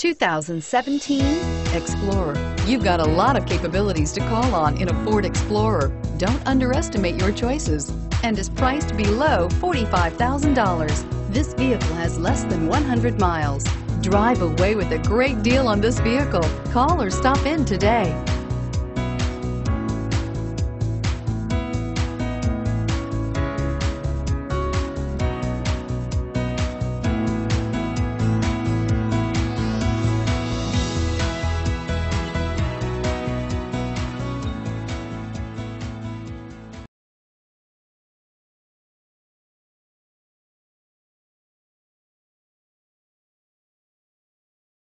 2017 Explorer. You've got a lot of capabilities to call on in a Ford Explorer. Don't underestimate your choices and is priced below $45,000. This vehicle has less than 100 miles. Drive away with a great deal on this vehicle. Call or stop in today.